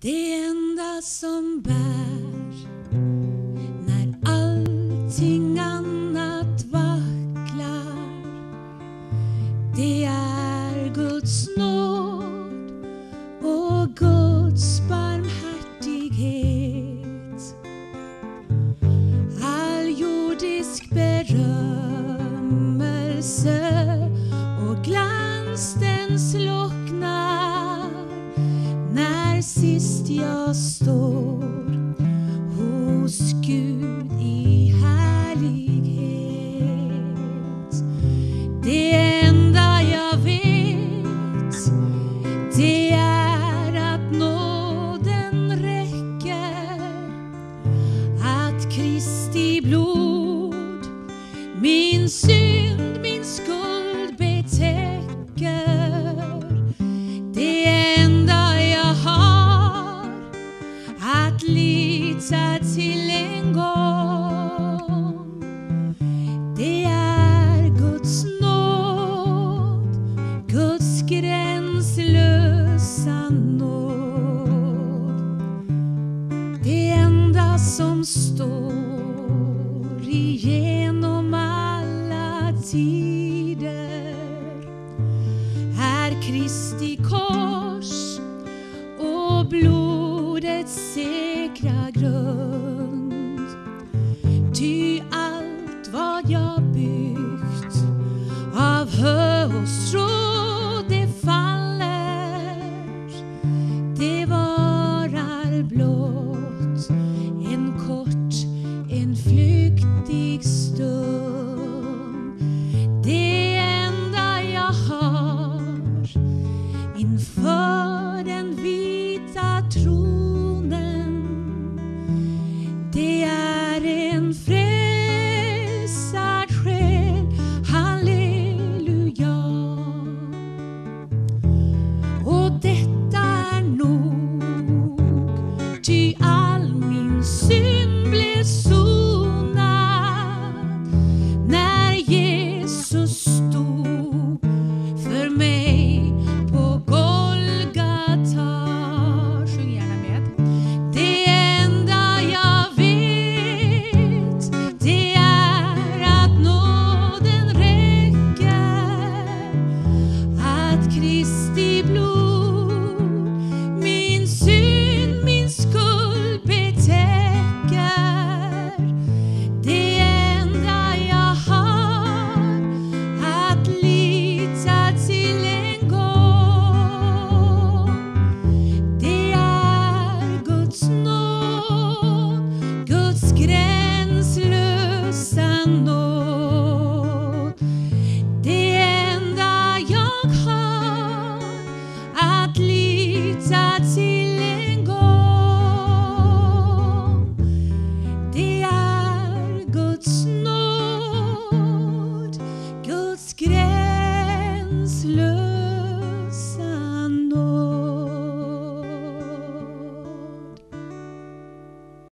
Det enda som bär när sist jag står hos Gud i härlighet. Det enda jag vet det är att nåden räcker att Kristi blod min synd, min skuld står igenom alla tider. Är Kristi kors och blodets säkra grund. Ty allt vad jag byggt av hö och strå det faller. Det varar blod. Tronen det är en frälsad själ, halleluja. Och detta